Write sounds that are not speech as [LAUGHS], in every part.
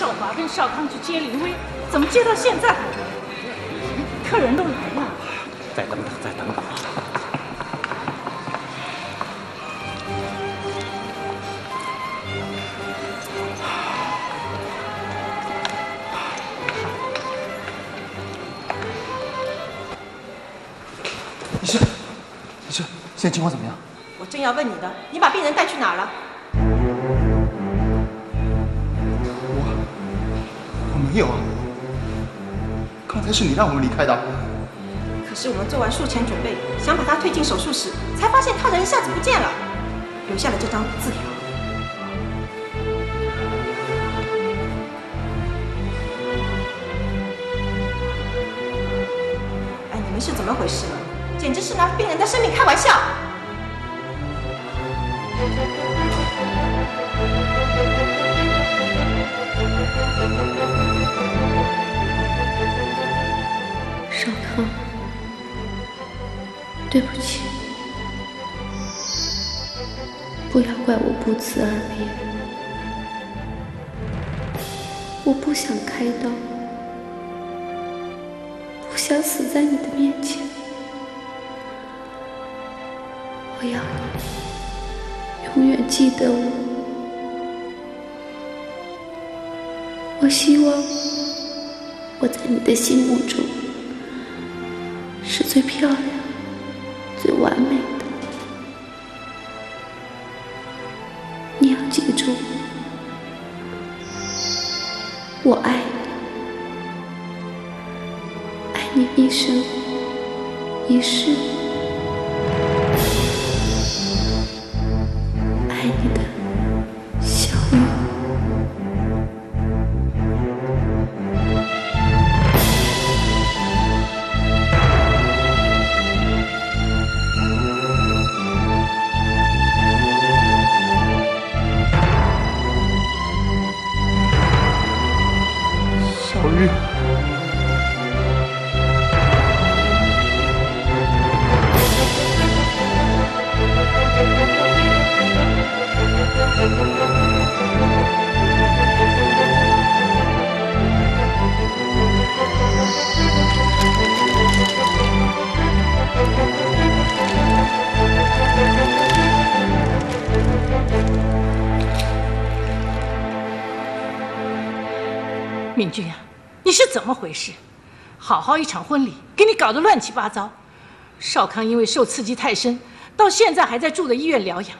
少华跟少康去接林威，怎么接到现在还不来？客人都来了。再等等，再等等。医生，医生，现在情况怎么样？我正要问你的，你把病人带去哪儿了？没有啊，刚才是你让我们离开的。可是我们做完术前准备，想把他推进手术室，才发现他人一下子不见了，留下了这张字条。哎，你们是怎么回事呢？简直是拿病人的生命开玩笑！少 [LAUGHS] 对不起，不要怪我不辞而别。我不想开刀，不想死在你的面前。我要你永远记得我。我希望我在你的心目中是最漂亮、记住，我爱你，爱你一生一世。敏君啊，你是怎么回事？好好一场婚礼，给你搞得乱七八糟。少康因为受刺激太深，到现在还在住的医院疗养。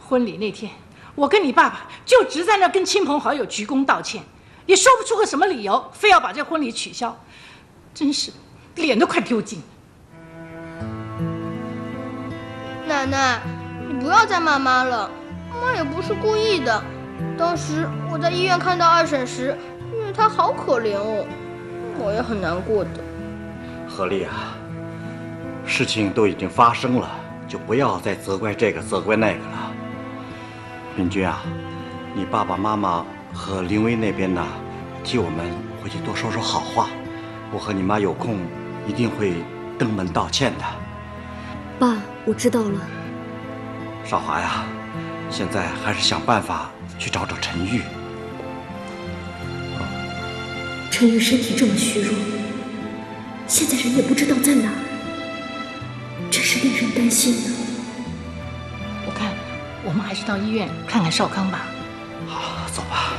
婚礼那天，我跟你爸爸就直在那跟亲朋好友鞠躬道歉，也说不出个什么理由，非要把这婚礼取消，真是脸都快丢尽了。奶奶，你不要再骂妈了，妈也不是故意的。当时我在医院看到二婶时，因为她好可怜哦，我也很难过的。何丽啊，事情都已经发生了，就不要再责怪这个责怪那个了。敏君啊，你爸爸妈妈和林薇那边呢，替我们回去多说说好话。我和你妈有空一定会登门道歉的。爸，我知道了。少华呀，现在还是想办法去找找陈玉。陈玉身体这么虚弱，现在人也不知道在哪，真是令人担心呢。我看我们还是到医院看看少康吧。好，走吧。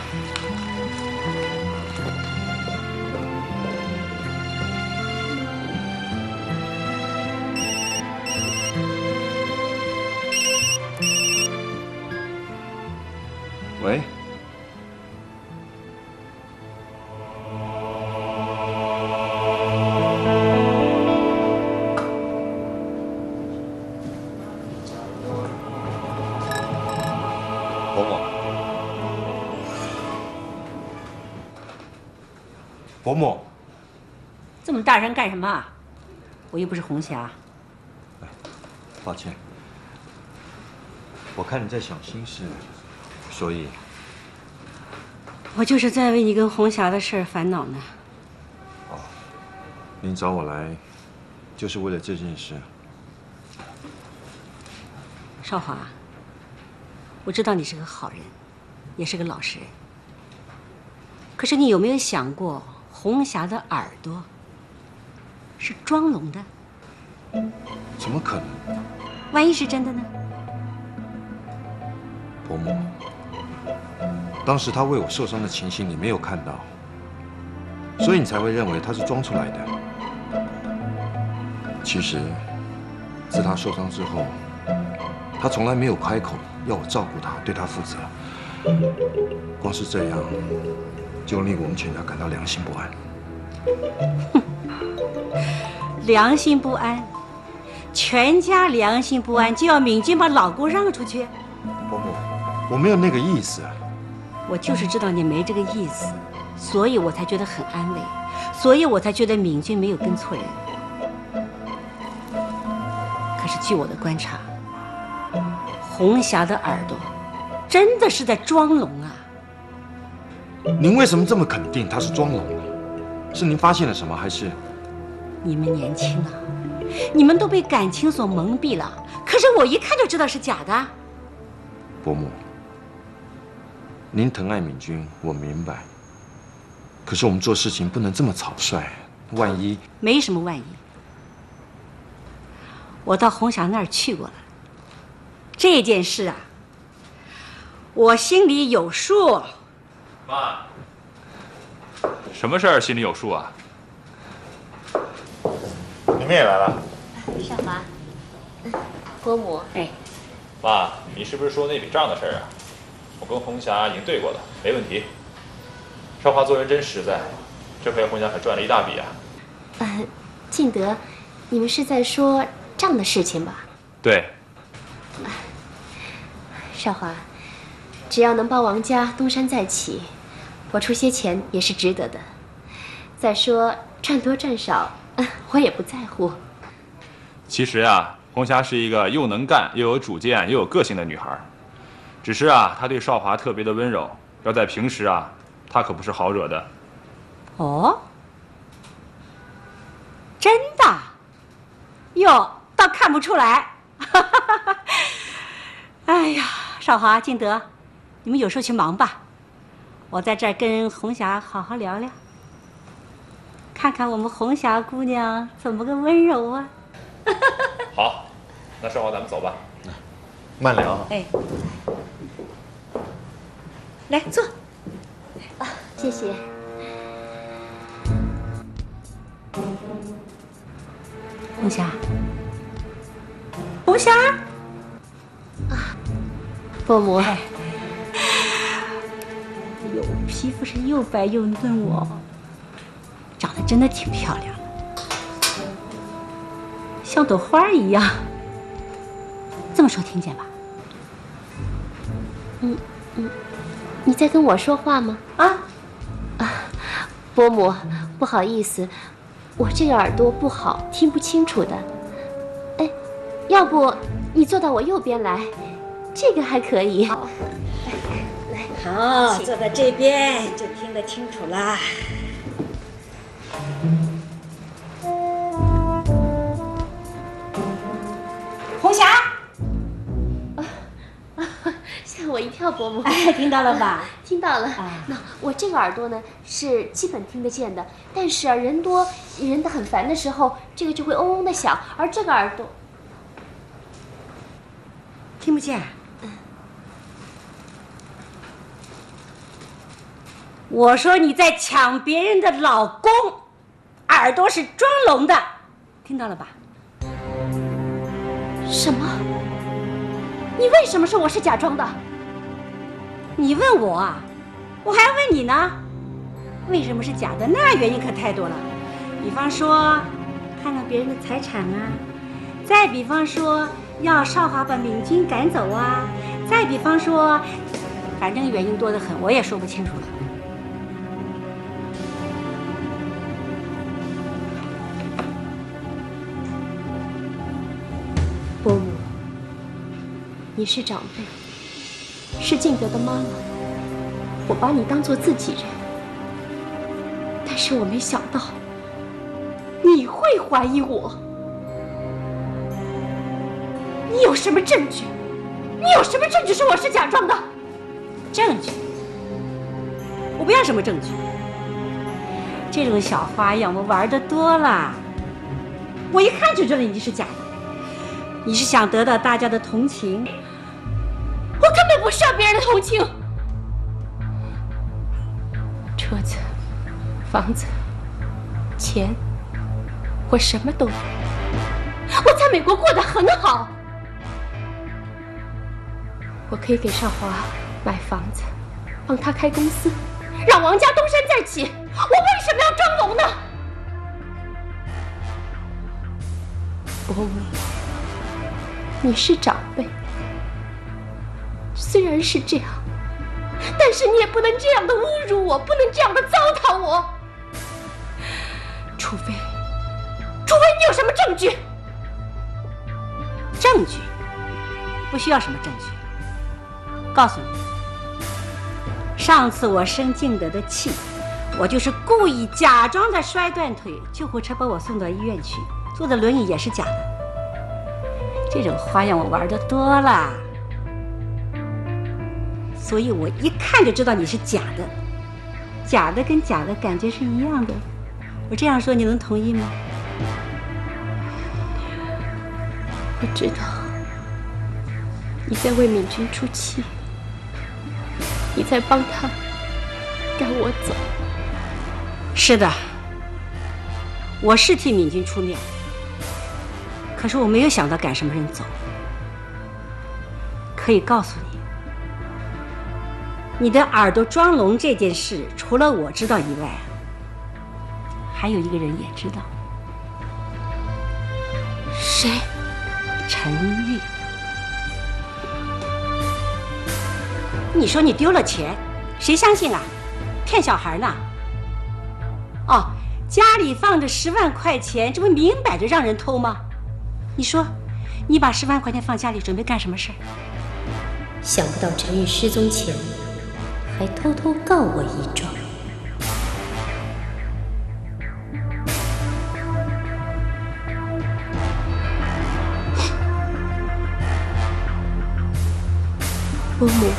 伯母，这么大声干什么啊？我又不是红霞。抱歉，我看你在想心事，所以我就是在为你跟红霞的事儿烦恼呢。哦您找我来，就是为了这件事。少华，我知道你是个好人，也是个老实人。可是你有没有想过，红霞的耳朵是装聋的？怎么可能？万一是真的呢？伯母，当时他为我受伤的情形你没有看到，所以你才会认为他是装出来的。其实，自他受伤之后，他从来没有开口要我照顾他，对他负责。光是这样，就令我们全家感到良心不安。[LAUGHS] 良心不安，全家良心不安，就要敏君把老公让出去？伯母，我没有那个意思。我就是知道你没这个意思，所以我才觉得很安慰，所以我才觉得敏君没有跟错人。可是据我的观察，红霞的耳朵真的是在装聋啊！您为什么这么肯定他是装聋呢？是您发现了什么，还是？你们年轻啊，你们都被感情所蒙蔽了。可是我一看就知道是假的。伯母，您疼爱敏君，我明白。可是我们做事情不能这么草率，万一……没什么万一。我到红霞那儿去过了。这件事啊，我心里有数。妈，什么事儿心里有数啊？你们也来了。少华，伯母，哎，妈，你是不是说那笔账的事儿啊？我跟红霞已经对过了，没问题。少华做人真实在，这回红霞可赚了一大笔啊。呃，敬德，你们是在说账的事情吧？对，少华，只要能帮王家东山再起，我出些钱也是值得的。再说赚多赚少，[LAUGHS] 我也不在乎。其实啊，红霞是一个又能干又有主见又有个性的女孩。只是啊，她对少华特别的温柔，要在平时啊，她可不是好惹的。哦，真的？哟，倒看不出来。[LAUGHS] 哎呀，少华、敬德，你们有事去忙吧，我在这儿跟红霞好好聊聊，看看我们红霞姑娘怎么个温柔啊。[LAUGHS] [LAUGHS] 好，那少华，咱们走吧。慢聊。哎，来坐。啊，谢谢。红霞，红霞，啊伯母，哎呦，皮肤是又白又嫩哦，长得真的挺漂亮的，像朵花一样。这么说听见吧？嗯嗯，你在跟我说话吗？啊啊，伯母，不好意思，我这个耳朵不好，听不清楚的。哎，要不你坐到我右边来，这个还可以。好，坐在这边就听得清楚啦。红霞，吓我一跳，伯母。哎，听到了吧？[LAUGHS] 听到了。啊那我这个耳朵呢是基本听得见的，但是啊，人多人的很烦的时候，这个就会嗡嗡的响，而这个耳朵听不见。我说你在抢别人的老公，耳朵是装聋的，听到了吧？什么？你为什么说我是假装的？你问我啊，我还要问你呢。为什么是假的？那原因可太多了。比方说，看到别人的财产啊；再比方说，要少华把敏君赶走啊；再比方说，反正原因多得很，我也说不清楚了。你是长辈，是敬德的妈妈，我把你当做自己人，但是我没想到你会怀疑我。你有什么证据？你有什么证据说我是假装的？证据？我不要什么证据。这种小花样我玩的多了，我一看就知道你是假的。你是想得到大家的同情？我根本不需要别人的同情。车子、房子、钱，我什么都有。我在美国过得很好，我可以给少华买房子，帮他开公司，让王家东山再起。我为什么要装聋呢？伯母，你是长辈，虽然是这样，但是你也不能这样的侮辱我，不能这样的糟蹋我，除非，除非你有什么证据。证据不需要什么证据。告诉你，上次我生敬德的气，我就是故意假装的摔断腿，救护车把我送到医院去，坐的轮椅也是假的。这种花样我玩的多了，所以我一看就知道你是假的。假的跟假的感觉是一样的，我这样说你能同意吗？我知道你在为敏君出气，你在帮他赶我走。是的，我是替敏君出面，可是我没有想到赶什么人走。可以告诉你，你的耳朵装聋这件事，除了我知道以外，还有一个人也知道。谁？陈玉，你说你丢了钱，谁相信啊？骗小孩呢？哦，家里放着十万块钱，这不明摆着让人偷吗？你说，你把十万块钱放家里，准备干什么事儿？想不到陈玉失踪前，还偷偷告我一状。伯母，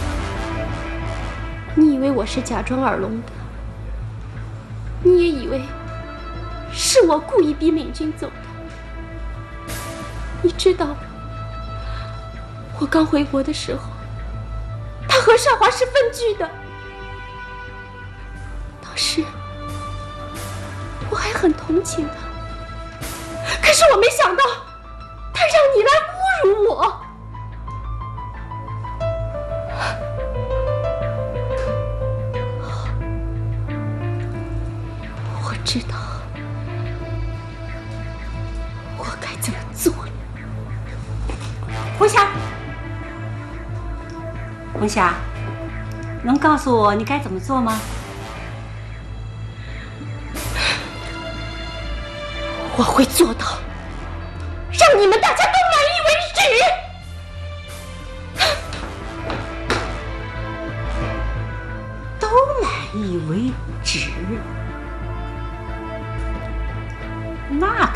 你以为我是假装耳聋的？你也以为是我故意逼敏君走的？你知道吗，我刚回国的时候，他和少华是分居的。很同情他，可是我没想到，他让你来侮辱我。我知道我该怎么做了。红霞，红霞，能告诉我你该怎么做吗？我会做到，让你们大家都满意为止。[LAUGHS] 都满意为止，那？